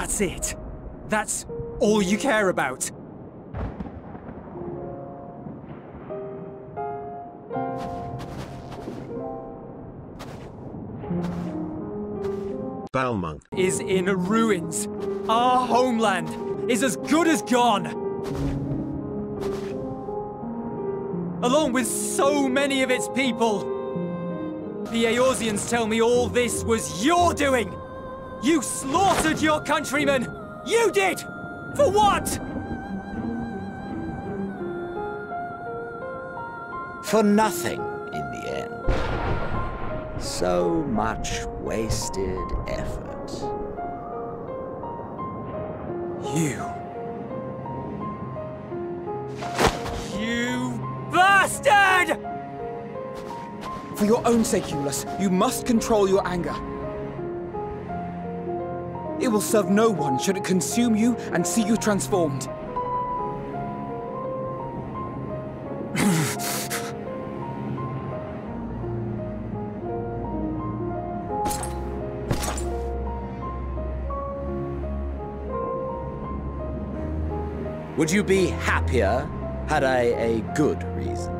That's it. That's all you care about. Balmung is in ruins. Our homeland is as good as gone. Along with so many of its people. The Eorzeans tell me all this was your doing. You slaughtered your countrymen. You did! For what? For nothing, in the end. So much wasted effort. You. You bastard! For your own sake, Eulus, you must control your anger. It will serve no one should it consume you and see you transformed. Would you be happier had I a good reason?